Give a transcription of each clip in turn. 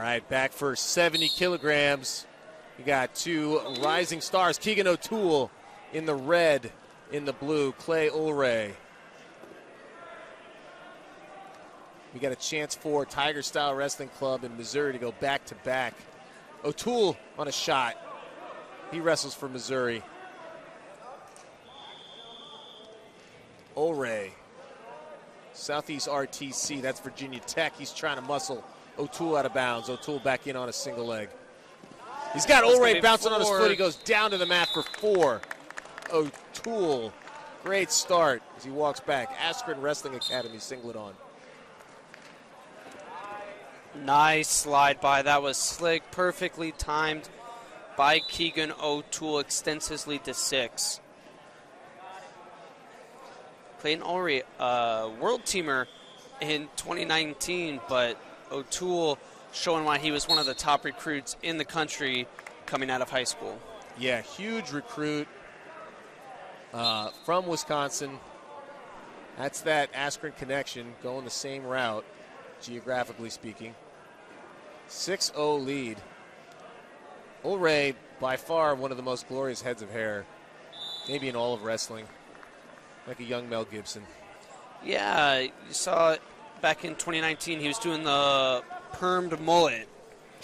right, back for 70 kilograms. You got two rising stars. Keegan O'Toole in the red, in the blue. Clay Ulrey. We got a chance for Tiger Style Wrestling Club in Missouri to go back to back. O'Toole on a shot. He wrestles for Missouri. Ulrey. Southeast RTC, that's Virginia Tech. He's trying to muscle O'Toole out of bounds. O'Toole back in on a single leg. He's got Ulrey bouncing four. on his foot. He goes down to the mat for four. O'Toole, great start as he walks back. Askren Wrestling Academy singlet on. Nice slide by. That was slick, perfectly timed by Keegan O'Toole, extends his lead to six. Clayton Ulrey, uh, world teamer in 2019, but O'Toole showing why he was one of the top recruits in the country coming out of high school. Yeah, huge recruit uh, from Wisconsin. That's that Askren connection going the same route, geographically speaking. 6 0 lead. Ulrey, by far one of the most glorious heads of hair, maybe in all of wrestling, like a young Mel Gibson. Yeah, you saw it back in 2019. He was doing the permed mullet.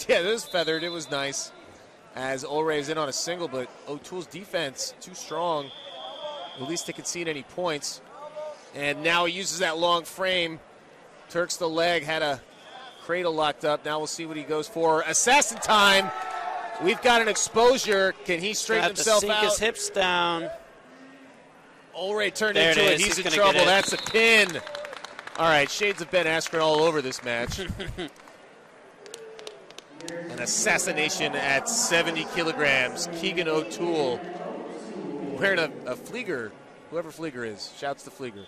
Yeah, it was feathered. It was nice. As Ulrey's in on a single, but O'Toole's defense too strong. At least to concede any points. And now he uses that long frame. Turks the leg, had a cradle locked up. Now we'll see what he goes for. Assassin time. We've got an exposure. Can he straighten himself sink out? his hips down. Ulrey turned there into it. it. He's, He's in trouble. That's a pin. All right, shades of Ben Askren all over this match. An assassination at 70 kilograms. Keegan O'Toole wearing a, a Flieger, whoever Flieger is. Shouts to Flieger.